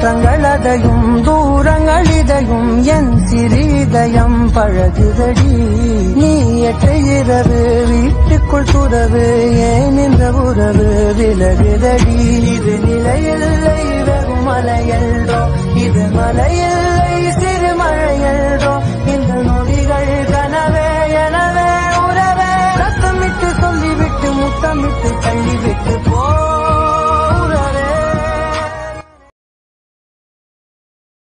மாற்றங்கள் அதையும் தூரங்கள் இதையும் என் சிறிதயம் பழகுதடி. நீ எட்ட இரவு வீட்டுக்குள் துறவு ஏன் இந்த உறவு விலகுதடி? இது நிலையில்லை வெறும் மலையல்லோ இது மலையில்